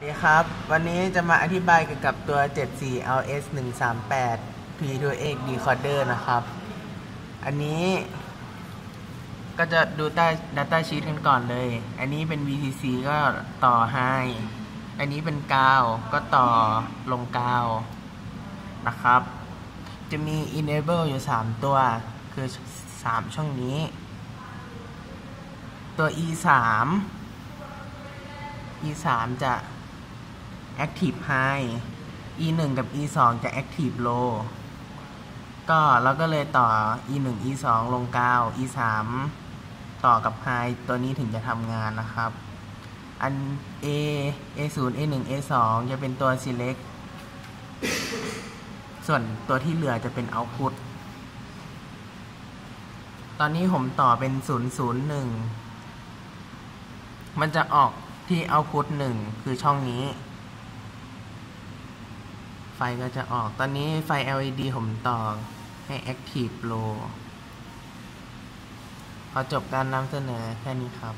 สวัสดีครับ วันนี้จะมาอธิบายเกี่ยวกับตัว 74 LS 138 P2X Decoder นะครับ อันนี้ก็จะดูใต้ Data Sheet กันก่อนเลย อันนี้เป็น VCC ก็ต่อ High อันนี้เป็นกาวก็ต่อลงกาวนะครับ จะมี Enable อยู่ 3 ตัว คือ 3 ช่องนี้ ตัว E 3 E 3 จะ Active High E 1กับ E 2จะ Active Low ก็เราก็เลยต่อ E 1 E 2ลงกาว E 3ต่อกับ High ตัวนี้ถึงจะทำงานนะครับ อัน A A 0 A 1 A 2จะเป็นตัว Select ส่วนตัวที่เหลือจะเป็น Output ตอนนี้ผมต่อเป็น 001 มันจะออกที่ Output 1 คือช่องนี้ ไฟก็จะออก ตอนนี้ไฟ LED ผมต่อให้ Active Low พอจบการนำเสนอแค่นี้ครับ